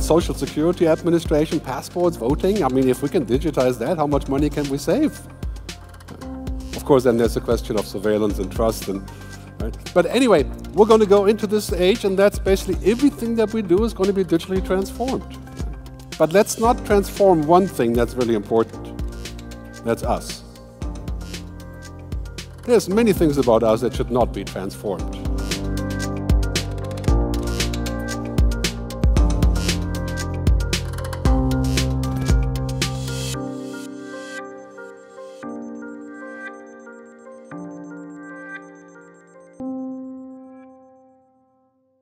Social Security Administration, passports, voting. I mean, if we can digitize that, how much money can we save? Of course, then there's a question of surveillance and trust. And, right? But anyway, we're going to go into this age, and that's basically everything that we do is going to be digitally transformed. But let's not transform one thing that's really important. That's us. There's many things about us that should not be transformed.